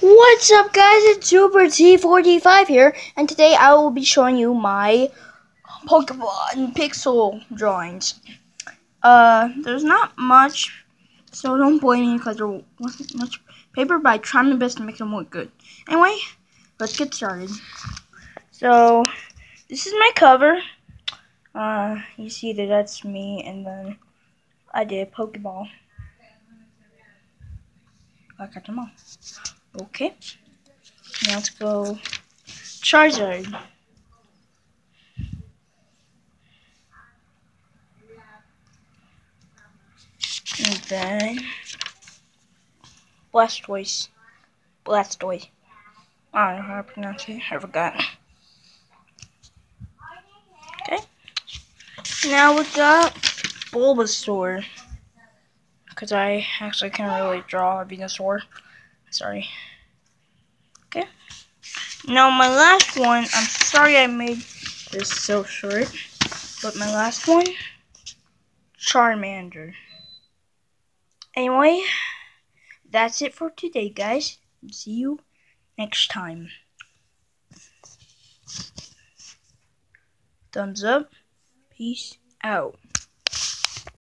What's up guys, it's Super T45 here, and today I will be showing you my Pokemon pixel drawings. Uh, there's not much, so don't blame me because there wasn't much paper, but I tried my best to make them look good. Anyway, let's get started. So, this is my cover. Uh, you see that that's me, and then I did a Pokeball. I got them all. Okay. Go Charizard. And then Blastoise. Blastoise. I don't know how to pronounce it. I forgot. Okay. Now we got Bulbasaur. Because I actually can't really draw a Venusaur. Sorry. Okay. Now my last one, I'm sorry I made this so short, but my last one, Charmander. Anyway, that's it for today, guys. See you next time. Thumbs up. Peace out.